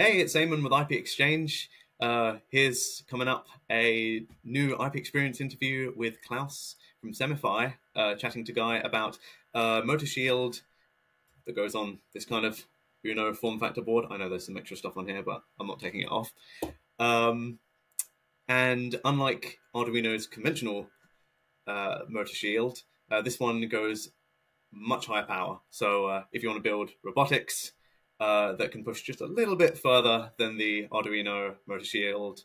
Hey, it's Eamon with ipXchange. Uh, here's coming up a new ipXperience interview with Klaus from Semify, uh, chatting to Guy about uh, Motor Shield that goes on this kind of Uno form factor board. I know there's some extra stuff on here, but I'm not taking it off. Um, and unlike Arduino's conventional uh, Motor Shield, uh, this one goes much higher power. So uh, if you want to build robotics, uh, that can push just a little bit further than the Arduino Motor Shield.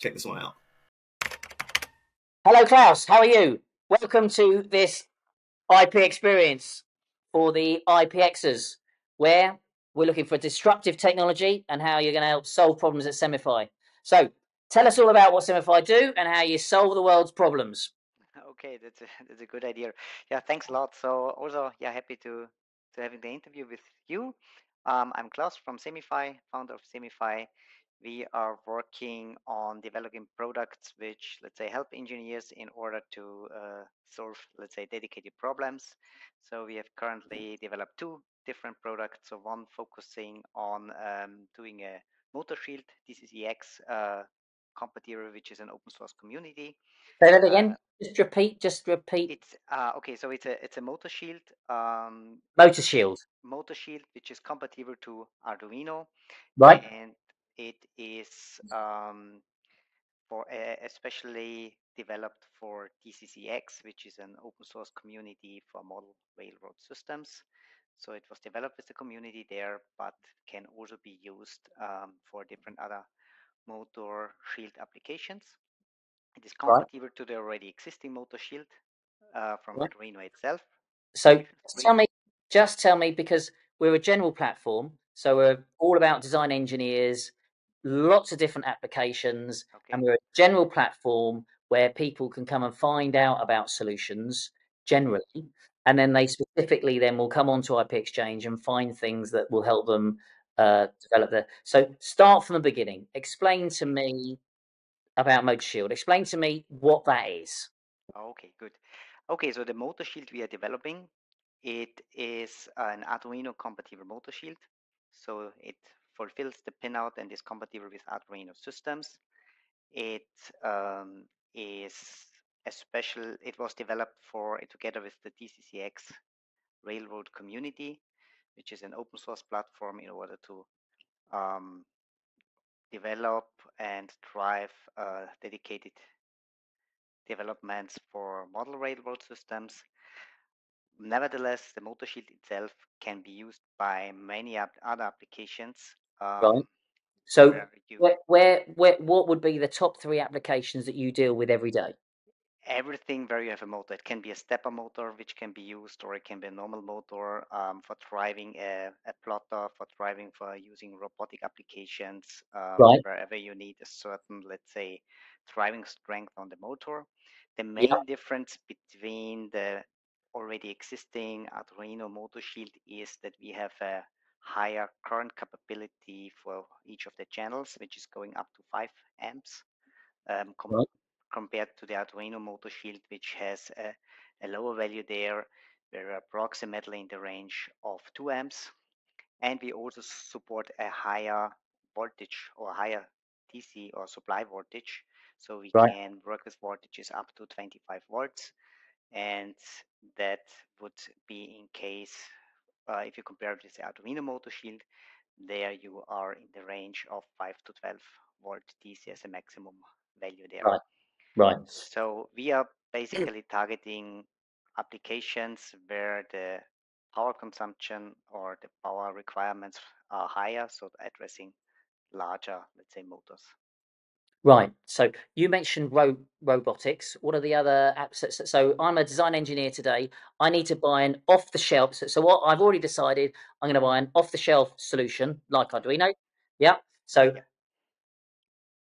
Check this one out. Hello, Klaus. How are you? Welcome to this ipXperience for the IPXers, where we're looking for disruptive technology and how you're going to help solve problems at Semify. So, tell us all about what Semify do and how you solve the world's problems. Okay, that's a, that's a good idea. Yeah, thanks a lot. So, also, yeah, happy to to having the interview with you. Um, I'm Klaus from Semify, founder of Semify. We are working on developing products which, let's say, help engineers in order to uh, solve, let's say, dedicated problems. So we have currently developed two different products. So one focusing on um, doing a motor shield, DCC-EX uh, compatible, which is an open source community. Say that again. Uh, just repeat. Just repeat. It's uh, okay. So it's a it's a motor shield. Um, motor shield. Motor shield, which is compatible to Arduino. Right. And it is um, for uh, especially developed for DCC-EX, which is an open source community for model railroad systems. So it was developed with the community there, but can also be used um, for different other motor shield applications. It is compatible right. to the already existing motor shield uh, from right. Arduino itself. So tell me, just tell me, because we're a general platform, so we're all about design engineers, lots of different applications, okay. and we're a general platform where people can come and find out about solutions generally, and then they specifically then will come onto ipXchange and find things that will help them uh, develop. So start from the beginning. Explain to me about Motor Shield. Explain to me what that is. Okay, good. Okay, so the Motor Shield we are developing, it is an Arduino compatible Motor Shield. So it fulfills the pinout and is compatible with Arduino systems. It um, is a special, it was developed for together with the DCC-EX Railroad community, which is an open source platform in order to um, develop and drive uh, dedicated developments for model railroad systems. Nevertheless, the motor shield itself can be used by many other applications. Um, right. So, where, where, where, what would be the top three applications that you deal with every day? Everything where you have a motor. It can be a stepper motor, which can be used, or it can be a normal motor um, for driving a, a, plotter, for driving for using robotic applications, um, right. wherever you need a certain, let's say, driving strength on the motor. The main yeah. difference between the already existing Arduino motor shield is that we have a higher current capability for each of the channels, which is going up to 5 amps um, right compared to the Arduino Motor Shield, which has a, a lower value there. We're approximately in the range of 2 amps. And we also support a higher voltage or higher DC or supply voltage. So we right. can work with voltages up to 25 volts. And that would be in case, uh, if you compare it with the Arduino Motor Shield, there you are in the range of 5 to 12 volt DC as a maximum value there. Right. Right. So we are basically targeting applications where the power consumption or the power requirements are higher, so addressing larger, let's say, motors. Right. So you mentioned ro- robotics. What are the other apps? That, So I'm a design engineer today. I need to buy an off the shelf. So, so what I've already decided, I'm going to buy an off the shelf solution like Arduino. Yeah. So yeah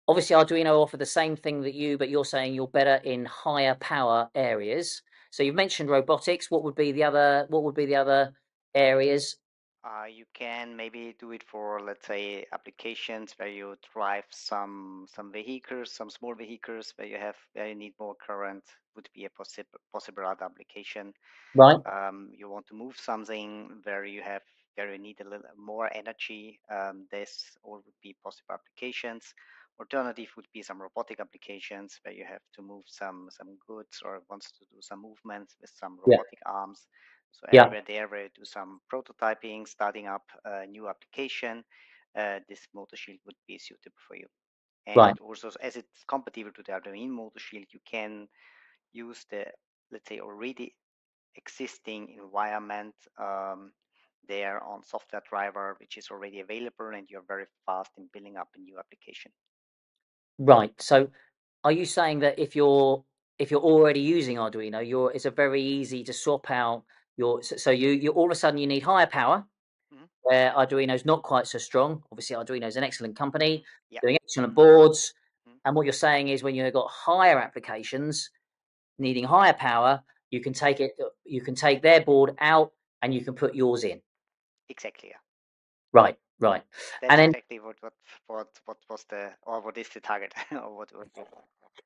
obviously Arduino offer the same thing that you, but you're saying you're better in higher power areas. So you've mentioned robotics. What would be the other? What would be the other areas? Uh, you can maybe do it for, let's say, applications where you drive some some vehicles, some small vehicles where you have where you need more current. Would be a possible possible other application. Right. Um, you want to move something where you have where you need a little more energy, um, this all would be possible applications. Alternative would be some robotic applications where you have to move some some goods or wants to do some movements with some robotic yeah. arms. So yeah. everywhere there where you do some prototyping, starting up a new application, uh, this motor shield would be suitable for you. And right. also as it's compatible to the Arduino motor shield, you can use the let's say already existing environment um, there on software driver, which is already available, and you're very fast in building up a new application. Right. So, are you saying that if you're if you're already using Arduino, you're it's a very easy to swap out your so, so you you all of a sudden you need higher power, Mhm. where Arduino's not quite so strong. Obviously, Arduino's an excellent company Yeah. doing excellent boards. Mhm. And what you're saying is when you've got higher applications needing higher power, you can take it you can take their board out and you can put yours in. Exactly. Yeah. Right, right. That's And then exactly what what what what was the or what is the target or what what.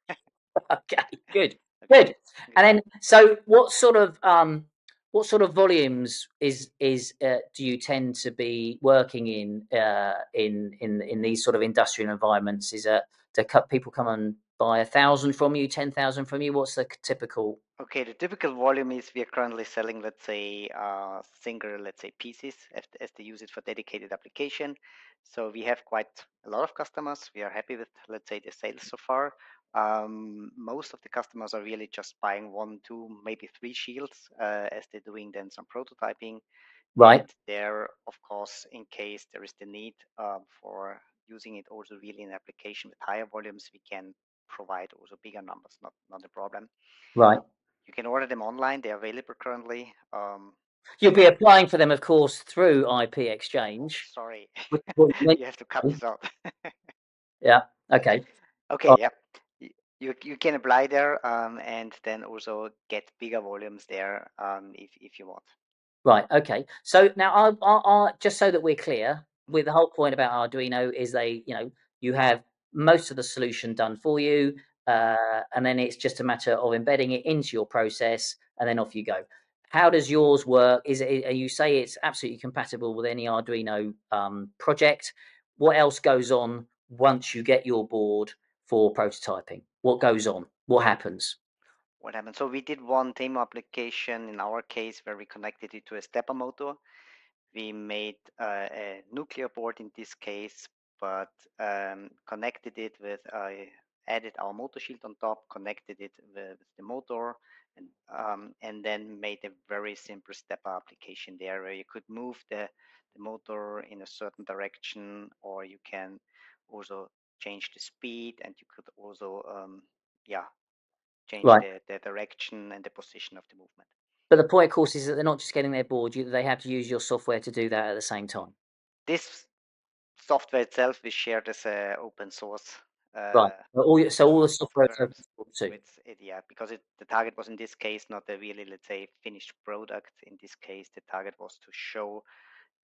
okay, good. Okay. Good. And then so what sort of um what sort of volumes is is uh, do you tend to be working in uh in in in these sort of industrial environments is it do cut people come and buy a thousand from you ten thousand from you what's the typical Okay, the typical volume is we are currently selling, let's say, uh, single, let's say, pieces as, as they use it for dedicated application. So we have quite a lot of customers. We are happy with, let's say, the sales so far. Um, most of the customers are really just buying one, two, maybe three shields uh, as they're doing then some prototyping. right And there, of course, in case there is the need uh, for using it also really in application with higher volumes, we can provide also bigger numbers, not not a problem. right You can order them online; they're available currently. Um, you'll be applying for them of course through ipXchange sorry, which is what you have to cut this out. yeah okay okay, Oh. yeah. You you can apply there um, and then also get bigger volumes there um, if if you want. Right. Okay. So now, I, I, I, just so that we're clear, with the whole point about Arduino is they, you know, you have most of the solution done for you, uh, and then it's just a matter of embedding it into your process, and then off you go. How does yours work? Is it? You say it's absolutely compatible with any Arduino um, project. What else goes on once you get your board for prototyping? What goes on? What happens? what happened. So we did one demo application in our case where we connected it to a stepper motor. We made uh, a Nucleo board in this case, but um, connected it with, uh, added our motor shield on top, connected it with the motor, and um, and then made a very simple stepper application there where you could move the, the motor in a certain direction, or you can also change the speed, and you could also um, yeah change Right. the, the direction and the position of the movement. But the point, of course, is that they're not just getting their board; you, they have to use your software to do that at the same time. This software itself is shared as a open source. Uh, Right. All, so all the software open too. it, yeah because it, the target was in this case not a really let's say finished product. In this case, the target was to show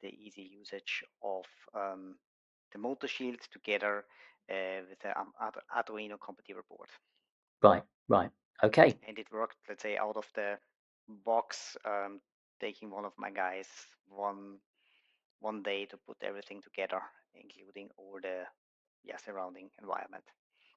the easy usage of um, the motor shield together uh, with the um, Arduino compatible board. Right. Right. Okay. and it worked let's say out of the box um, taking one of my guys one one day to put everything together including all the yeah surrounding environment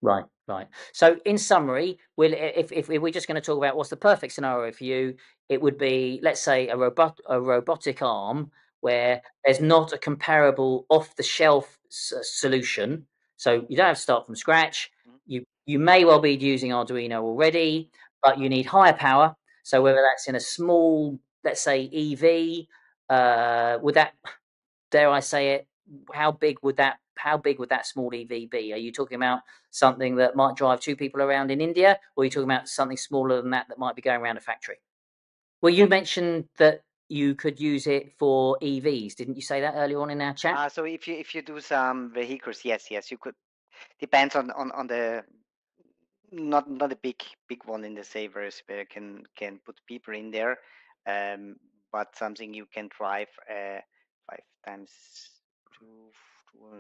Right. Right. So, in summary, we'll, if, if we're just going to talk about what's the perfect scenario for you, it would be, let's say, a robot a robotic arm where there's not a comparable off-the-shelf s- solution. So you don't have to start from scratch. Mhm. You you may well be using Arduino already, but you need higher power. So whether that's in a small, let's say EV, uh, would that dare I say it? How big would that? How big would that small EV be? Are you talking about something that might drive two people around in India, or are you talking about something smaller than that that might be going around a factory? Well, you mentioned that you could use it for EVs, didn't you say that earlier on in our chat? uh, so if you if you do some vehicles yes yes you could depends on on, on the not not a big big one in the savers where you can can put people in there um but something you can drive uh five times two,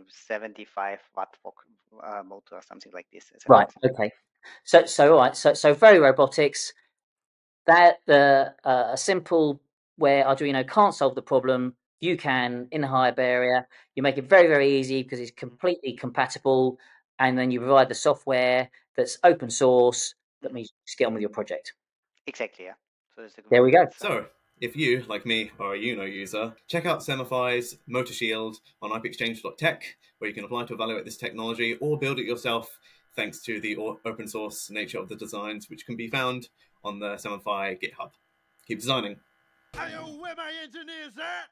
75 watt vo- uh, motor or something like this as an Right. Okay. So so all right. So so very robotics. That the uh, a simple where Arduino can't solve the problem. you can in the Hive area. You make it very, very easy because it's completely compatible. And then you provide the software that's open source. That means you just get on with your project. Exactly. Yeah. So there we go. So if you, like me, are a Uno user, check out Semify's Motor Shield on ipxchange.tech, where you can apply to evaluate this technology or build it yourself thanks to the open source nature of the designs, which can be found on the Semify GitHub. Keep designing. Hey, where my engineers at?